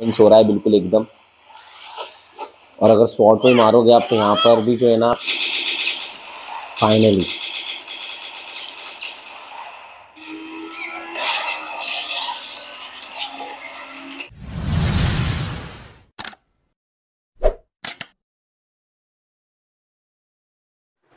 हो रहा है बिल्कुल एकदम। और अगर शॉर्ट पे मारोगे आप तो यहाँ पर भी जो है ना फाइनली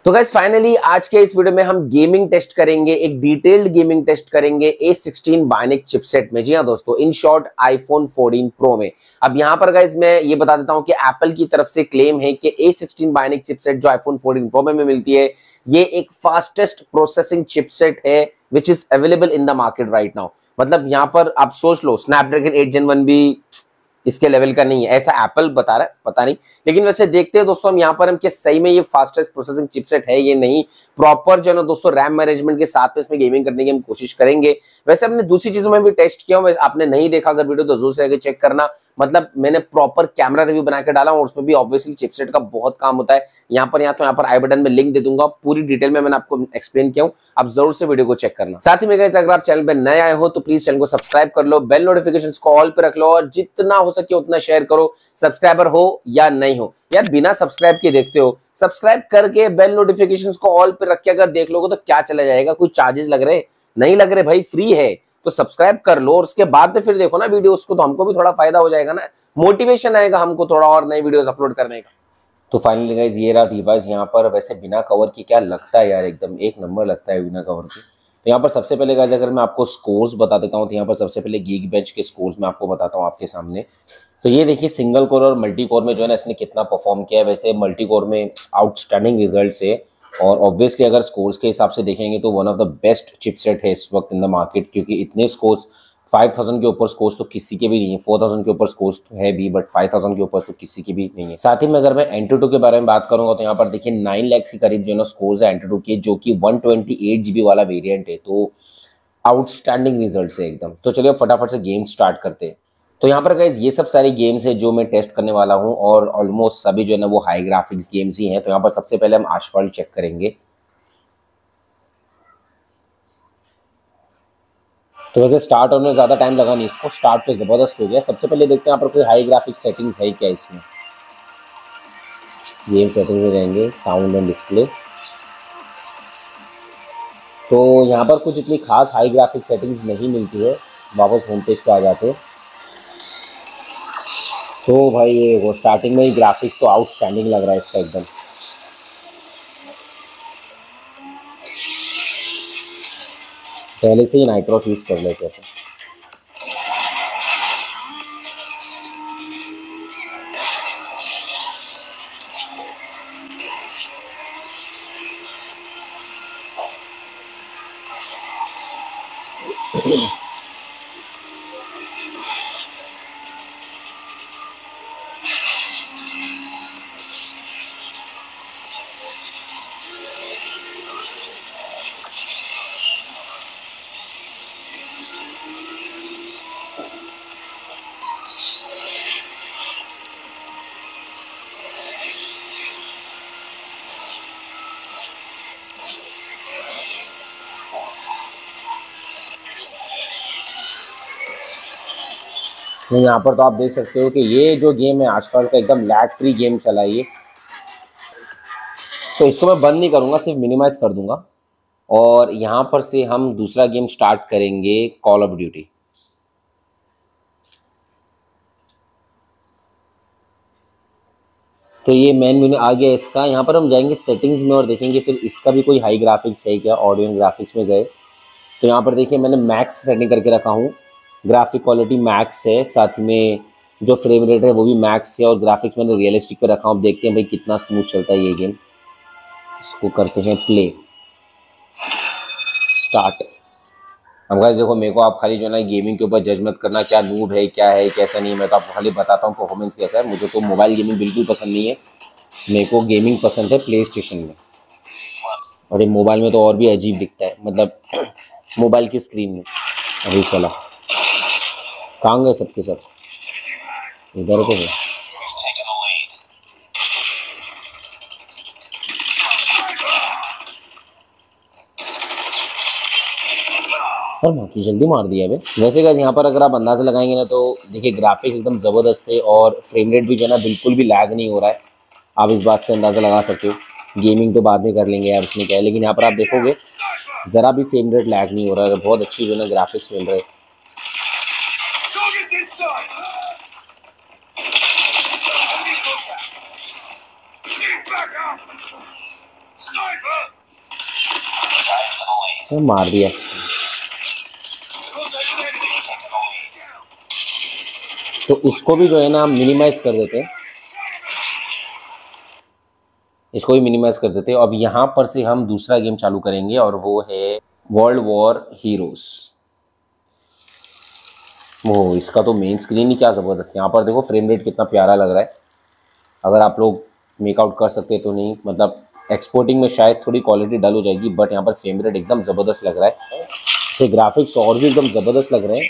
तो गैस फाइनली आज के इस वीडियो में हम गेमिंग टेस्ट करेंगे, एक डिटेल्ड गेमिंग टेस्ट करेंगे ए सिक्सटीन बाइनिक चिपसेट में। जी हाँ दोस्तों इन शॉर्ट आईफोन 14 प्रो में। अब यहाँ पर गैस मैं ये बता देता हूँ कि एप्पल की तरफ़ से क्लेम है कि ए सिक्सटीन बाइनिक चिपसेट जो आईफोन 14 प्रो में मिलती है, ये एक फास्टेस्ट प्रोसेसिंग चिपसेट है which is available in the market right now मतलब यहाँ पर आप सोच लो स्नैपड्रैगन एट जेन वन भी इसके लेवल का नहीं है। ऐसा एप्पल बता रहा है, पता नहीं। लेकिन वैसे देखते हैं दोस्तों हम यहाँ पर हम कि सही में ये फास्टेस्ट प्रोसेसिंग चिपसेट है ये नहीं। प्रॉपर जो है ना दोस्तों रैम मैनेजमेंट के साथ में इसमें गेमिंग करने की हम कोशिश करेंगे। वैसे हमने दूसरी चीज़ों में भी टेस्ट किया आपने नहीं देखा, अगर वीडियो तो ज़रूर से चेक करना। मतलब मैंने प्रॉपर कैमरा रिव्यू बना के डाला और उसमें भी ऑब्वियसली चिपसेट का बहुत काम होता है। यहाँ पर यहाँ तो यहाँ पर आई बटन में लिंक दे दूँगा। पूरी डिटेल में मैंने आपको एक्सप्लेन किया हूँ। आप ज़रूर से वीडियो को चेक करना। साथ ही में अगर आप चैनल पर नए आए हो तो प्लीज़ चैनल को सब्सक्राइब कर लो। बेल नोटिफिकेशन को ऑल पर रख लो और जितना हो सके, उतना शेयर करो सब्सक्राइबर हो या नहीं हो। यार, बिना सब्सक्राइब के देखते हो सब्सक्राइब करके बेल नोटिफिकेशंस को ऑल पे रख के अगर देख लोगे तो क्या चला जाएगा? कोई चार्जेस लग रहे? नहीं लग रहे भाई फ्री है। तो सब्सक्राइब कर लो और उसके बाद में फिर देखो ना वीडियो उसको तो हमको भी थोड़ा फ़ायदा हो जाएगा ना। मोटिवेशन आएगा हमको थोड़ा और नई वीडियोस अपलोड करने का। तो फाइनली गाइज़ ये रहा डिवाइस यहाँ पर। वैसे बिना कवर की क्या लगता है यार? एकदम एक नंबर लगता है बिना कवर की। तो यहाँ पर सबसे पहले गाइज़ अगर मैं आपको स्कोर्स बता देता हूँ तो यहाँ पर सबसे पहले गीग बेंच के स्कोर्स मैं आपको बताता हूँ आपके सामने। तो ये देखिए सिंगल कोर और मल्टी कोर में जो है ना, इसने कितना परफॉर्म किया है। वैसे मल्टी कोर में आउटस्टैंडिंग रिज़ल्ट है और ऑब्वियसली अगर स्कोर्स के हिसाब से देखेंगे तो one of the best chipset है इस वक्त इन द मार्केट क्योंकि इतने स्कोर्स 5000 के ऊपर स्कोर्स तो किसी के भी नहीं है। 4000 के ऊपर स्कोर्स तो है भी बट 5000 के ऊपर तो किसी की भी नहीं है। साथ ही में अगर मैं एंटी टू के बारे में बात करूँगा तो यहाँ पर देखिए नाइन लैक्स के करीब जो है ना स्कोर्स है एंटी टू के, जो कि वन ट्वेंटी वाला वेरियंट है। तो आउटस्टैंडिंग रिज़ल्ट है एकदम। तो चलिए फटाफट से गेम स्टार्ट करते हैं। तो यहाँ पर गाइज़ ये सब सारी गेम्स है जो मैं टेस्ट करने वाला हूँ, और ऑलमोस्ट सभी जो है ना वो हाई ग्राफिक्स गेम्स ही हैं। तो यहाँ पर सबसे पहले हम आशफॉल्ट चेक करेंगे। तो वैसे स्टार्ट होने में ज़्यादा टाइम लगा नहीं, इसको स्टार्ट तो ज़बरदस्त हो गया। सबसे पहले देखते हैं पर कोई हाई ग्राफिक सेटिंग्स है क्या इसमें? गेम सेटिंग में रहेंगे साउंड एंड डिस्प्ले तो यहाँ पर कुछ इतनी खास हाई ग्राफिक सेटिंग्स नहीं मिलती है। वापस होम पेज पर आ जाते तो भाई वो स्टार्टिंग में ही ग्राफिक्स तो आउटस्टैंडिंग लग रहा है इसका एकदम। पहले से ही नाइट्रोस यूज़ कर लेते थे Yeah. यहाँ पर तो आप देख सकते हो कि ये जो गेम है, आजकल का एकदम लैग फ्री गेम चला ये। तो इसको मैं बंद नहीं करूँगा, सिर्फ़ मिनिमाइज कर दूँगा। और यहाँ पर से हम दूसरा गेम स्टार्ट करेंगे कॉल ऑफ़ ड्यूटी तो ये मेन मेन्यू आ गया इसका। यहाँ पर हम जाएँगे सेटिंग्स में और देखेंगे फिर इसका भी कोई हाई ग्राफिक्स है क्या ऑडियो ग्राफिक्स में गए। तो यहाँ पर देखिए मैंने मैक्स सेटिंग करके रखा हूँ। ग्राफिक क्वालिटी मैक्स है, साथ में जो फ्रेम रेट है वो भी मैक्स है और ग्राफिक्स मैंने रियलिस्टिक पे रखा हूँ। अब देखते हैं भाई कितना स्मूथ चलता है ये गेम इसको करते हैं प्ले स्टार्ट अब गाइस देखो, मेरे को आप खाली जो है ना गेमिंग के ऊपर जज मत करना, क्या नूब है, क्या है, कैसा नहीं है, मैं तो आपको खाली बताता हूँ परफॉर्मेंस कैसा है। मुझे तो मोबाइल गेमिंग बिल्कुल पसंद नहीं है। मेरे को गेमिंग पसंद है प्ले स्टेशन में। और ये मोबाइल में तो और भी अजीब दिखता है मतलब मोबाइल की स्क्रीन में। अभी चला। कहाँ गए सबके सब इधर को गए और बाकी जल्दी मार दिया अभी वैसे गाइस यहाँ पर अगर आप अंदाज़ा लगाएँगे ना तो देखिए ग्राफिक्स एकदम ज़बरदस्त है और फ्रेम रेट भी जो है ना, बिल्कुल भी लैग नहीं हो रहा है। आप इस बात से अंदाज़ा लगा सकते हो। गेमिंग तो बाद में कर लेंगे यार, उसमें क्या है। लेकिन यहाँ पर आप देखोगे, ज़रा भी फ्रेम रेट लैग नहीं हो रहा है। बहुत अच्छी जो है ना ग्राफिक्स मिल रहे तो मार दिया। तो इसको भी जो है ना मिनिमाइज कर देते इसको भी मिनिमाइज कर देते अब यहाँ पर से हम दूसरा गेम चालू करेंगे और वो है वर्ल्ड वॉर हीरोज वो, इसका तो मेन स्क्रीन ही क्या ज़बरदस्त है। यहाँ पर देखो फ्रेम रेट कितना प्यारा लग रहा है। अगर आप लोग मेकआउट कर सकते तो नहीं मतलब एक्सपोर्टिंग में शायद थोड़ी क्वालिटी डल हो जाएगी बट यहाँ पर फ्रेम रेट एकदम ज़बरदस्त लग रहा है। से ग्राफिक्स और भी एकदम ज़बरदस्त लग रहे हैं।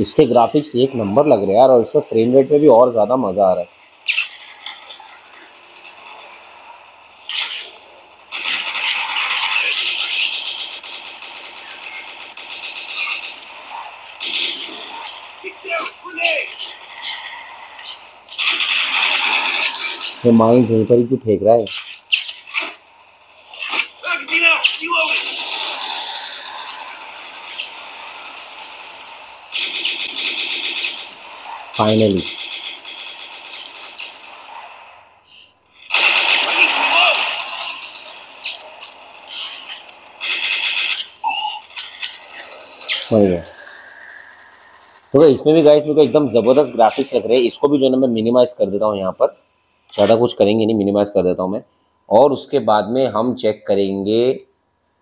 इसके ग्राफिक्स एक नंबर लग रहे हैं यार, और इसका फ्रेम रेट में भी और ज़्यादा मज़ा आ रहा है। ये माइंड यहीं पर ही क्यों फेंक रहा है? फाइनली तो इसमें भी गाइस मेरे को एकदम ज़बरदस्त ग्राफिक्स लग रहे हैं। इसको भी जो है ना मैं मिनिमाइज़ कर देता हूँ यहाँ पर। ज़्यादा कुछ करेंगे नहीं मिनिमाइज़ कर देता हूँ मैं। और उसके बाद में हम चेक करेंगे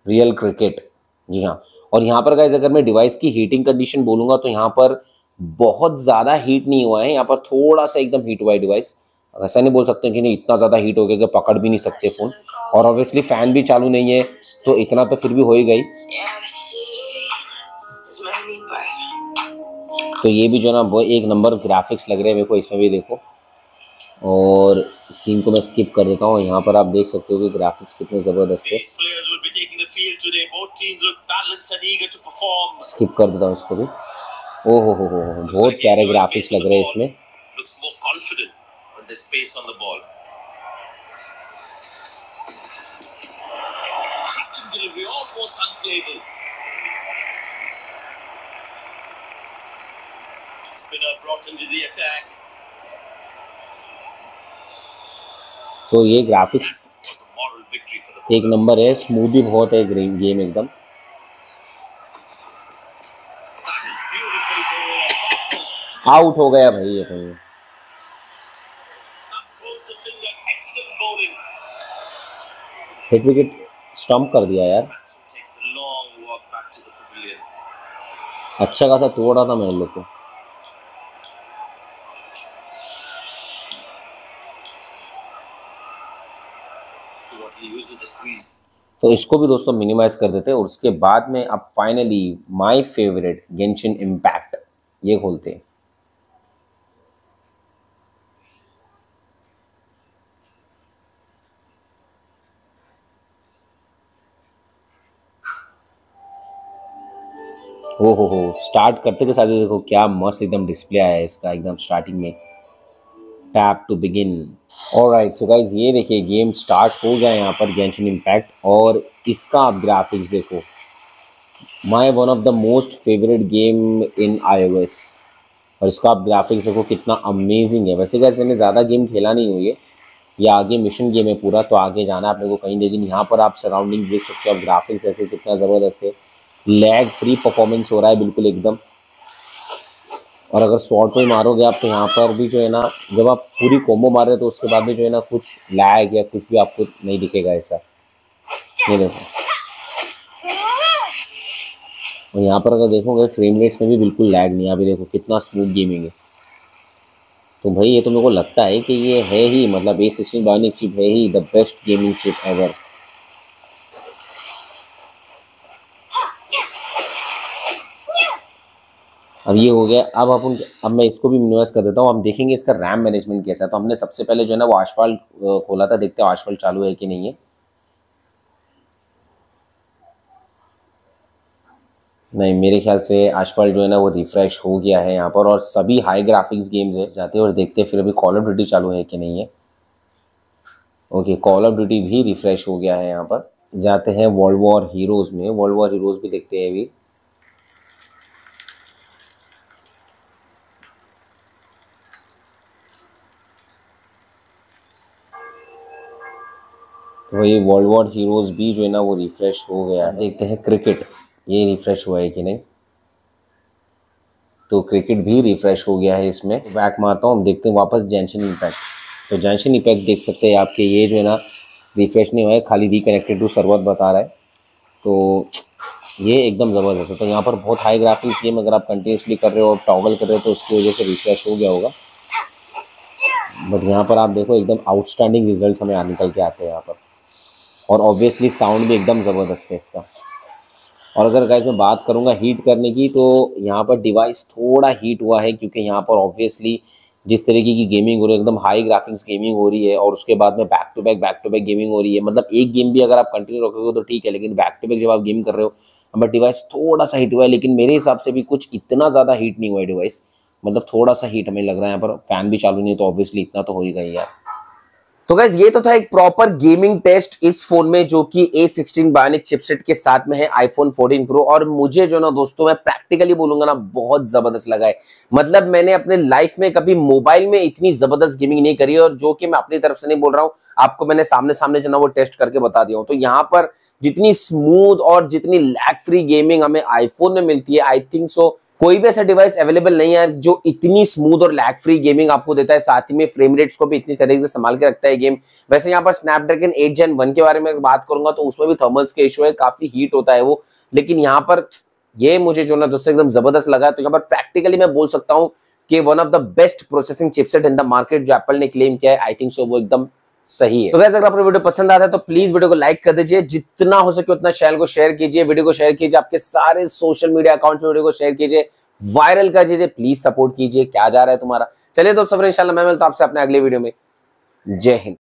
रियल क्रिकेट जी हाँ। और यहाँ पर गाइज़ अगर मैं डिवाइस की हीटिंग कंडीशन बोलूँगा तो यहाँ पर बहुत ज़्यादा हीट नहीं हुआ है। यहाँ पर थोड़ा सा एकदम हीट हुआ है डिवाइस ऐसा नहीं बोल सकते कि नहीं, इतना ज़्यादा हीट हो गया कि पकड़ भी नहीं सकते फ़ोन और ऑब्वियसली फ़ैन भी चालू नहीं है तो इतना तो फिर भी हो ही गई। तो ये भी जो ना, वो एक नंबर ग्राफिक्स लग रहे हैं मेरे को, इसमें भी देखो। और सीन को मैं स्किप कर देता हूँ। यहाँ पर आप देख सकते हो कि ग्राफिक्स कितने ज़बरदस्त है स्किप कर देता हूँ इसको भी। ओ हो हो हो बहुत प्यारे ग्राफिक्स लग रहे हैं इसमें। Spinner brought into the attack. सो ये ग्राफिक्स एक नंबर है स्मूथ भी बहुत है गेम एकदम। आउट हो गया भाई ये भाई हिट विकेट स्टम्प कर दिया यार। अच्छा खासा तोड़ा था मैं लोग को। तो इसको भी दोस्तों मिनिमाइज कर देते हैं और उसके बाद में अब finally my favourite Genshin Impact ये खोलते हैं। हो हो हो स्टार्ट करते के साथ देखो क्या मस्त एकदम डिस्प्ले आया है इसका, एकदम स्टार्टिंग में। Tap to begin. और राइट सो गाइज़ ये देखिए गेम स्टार्ट हो गया यहाँ पर गेंशिन इम्पैक्ट और इसका आप ग्राफिक्स देखो। My one of the most favourite game in iOS और इसका आप ग्राफिक्स देखो, कितना अमेजिंग है। वैसे गाइज़ मैंने ज़्यादा गेम खेला नहीं हुई है। ये आगे मिशन गेम है पूरा तो आगे जाना है अपने को कहीं, लेकिन यहाँ पर आप सराउंडिंग देख सकते हो, आप ग्राफिक्स देखो, कितना ज़बरदस्त है। लैग फ्री परफॉर्मेंस हो रहा है, बिल्कुल एकदम। और अगर शॉर्ट में मारोगे आप तो यहाँ पर भी जो है ना, जब आप पूरी कोम्बो मार रहे हो तो उसके बाद भी जो है ना कुछ लैग या कुछ भी आपको नहीं दिखेगा ऐसा। ये देखो। और यहाँ पर अगर देखोगे फ्रेम रेट्स में भी बिल्कुल लैग नहीं अभी देखो कितना स्मूथ गेमिंग है। तो भाई ये तो मेरे को लगता है कि ये है ही मतलब ए सिक्सटीन बायोनिक चिप है ही the best gaming chip ever अब ये हो गया, अब अपन अब मैं इसको भी मिनिमाइज कर देता हूँ। अब देखेंगे इसका रैम मैनेजमेंट कैसा है। तो हमने सबसे पहले जो है ना, वो आशफाल खोला था। देखते हैं आशफाल चालू है कि नहीं है। नहीं, मेरे ख्याल से आशफाल जो है ना, वो रिफ्रेश हो गया है यहाँ पर। और सभी हाई ग्राफिक्स गेम्स है, जाते हैं और देखते हैं फिर अभी कॉल ऑफ़ ड्यूटी चालू है कि नहीं है। ओके कॉल ऑफ़ ड्यूटी भी रिफ्रेश हो गया है यहाँ पर। जाते हैं वर्ल्ड वॉर हीरोज़ में। वर्ल्ड वॉर हीरोज़ भी देखते हैं अभी। वही वर्ल्ड वॉर हीरोज़ भी जो है ना, वो रिफ्रेश हो गया है। देखते हैं क्रिकेट ये रिफ्रेश हुआ है कि नहीं? तो क्रिकेट भी रिफ्रेश हो गया है इसमें। बैक मारता हूँ देखते हैं वापस जैनशन इम्पैक्ट तो जैनशन इम्पैक्ट देख सकते हैं आपके ये जो है ना रिफ्रेश नहीं हुआ है, खाली रिकनेक्टेड टू सर्वर बता रहा है। तो ये एकदम ज़बरदस्त है। तो यहाँ पर बहुत हाई ग्राफिक्स गेम अगर आप कंटिन्यूसली कर रहे हो और टॉगल कर रहे हो तो उसकी वजह से रिफ्रेश हो गया होगा। बट यहाँ पर आप देखो, एकदम आउटस्टैंडिंग रिज़ल्ट हमें निकल के आते हैं यहाँ पर। और ऑब्वियसली साउंड भी एकदम ज़बरदस्त है इसका। और अगर गाइज़ मैं बात करूँगा हीट करने की तो यहाँ पर डिवाइस थोड़ा हीट हुआ है, क्योंकि यहाँ पर ऑब्वियसली जिस तरीके की गेमिंग हो रही है, एकदम हाई ग्राफिक्स गेमिंग हो रही है, और उसके बाद में back to back back to back gaming हो रही है। मतलब एक गेम भी अगर आप कंटिन्यू रखोगे तो ठीक है, लेकिन बैक टू बैक जब आप गेम कर रहे हो हमारा डिवाइस थोड़ा सा हीट हुआ है, लेकिन मेरे हिसाब से भी कुछ इतना ज़्यादा हीट नहीं हुआ है डिवाइस मतलब थोड़ा सा हीट हमें लग रहा है यहाँ पर। फ़ैन भी चालू नहीं है तो ऑब्वियसली इतना तो हो ही गई यार। तो गैस ये तो था एक प्रॉपर गेमिंग टेस्ट इस फ़ोन में, जो कि A16 बायोनिक चिपसेट के साथ में है आईफोन 14 प्रो और मुझे जो ना दोस्तों, मैं प्रैक्टिकली बोलूँगा ना, बहुत ज़बरदस्त लगा है। मतलब मैंने अपने लाइफ में कभी मोबाइल में इतनी ज़बरदस्त गेमिंग नहीं करी और जो कि मैं अपनी तरफ़ से नहीं बोल रहा हूँ, आपको मैंने सामने सामने जो ना वो टेस्ट करके बता दिया हूँ। तो यहाँ पर जितनी स्मूथ और जितनी लैग फ्री गेमिंग हमें आईफोन में मिलती है आई थिंक सो कोई भी ऐसा डिवाइस अवेलेबल नहीं है जो इतनी स्मूथ और लैग फ्री गेमिंग आपको देता है। साथ ही में फ्रेम रेट्स को भी इतनी तरीके से संभाल के रखता है गेम वैसे यहाँ पर स्नैपड्रैगन 8 जेन 1 के बारे में बात करूँगा तो उसमें भी थर्मल्स के इशू है, काफ़ी हीट होता है वो। लेकिन यहाँ पर ये मुझे जो ना दोस्तों एकदम ज़बरदस्त लगा। तो यहाँ पर प्रैक्टिकली मैं बोल सकता हूँ कि one of the best processing chipset in the market जो एप्पल ने क्लेम किया है आई थिंक सो वो एकदम सही है। तो वैसे अगर आपको वीडियो पसंद आता है तो प्लीज़ वीडियो को लाइक कर दीजिए। जितना हो सके उतना चैनल को शेयर कीजिए। वीडियो को शेयर कीजिए, आपके सारे सोशल मीडिया अकाउंट में वीडियो को शेयर कीजिए। वायरल कर दीजिए प्लीज़ सपोर्ट कीजिए। क्या जा रहा है तुम्हारा? चलिए दोस्तों इंशाल्लाह मैं मिलता हूँ आपसे अपने अगले वीडियो में। जय हिंद।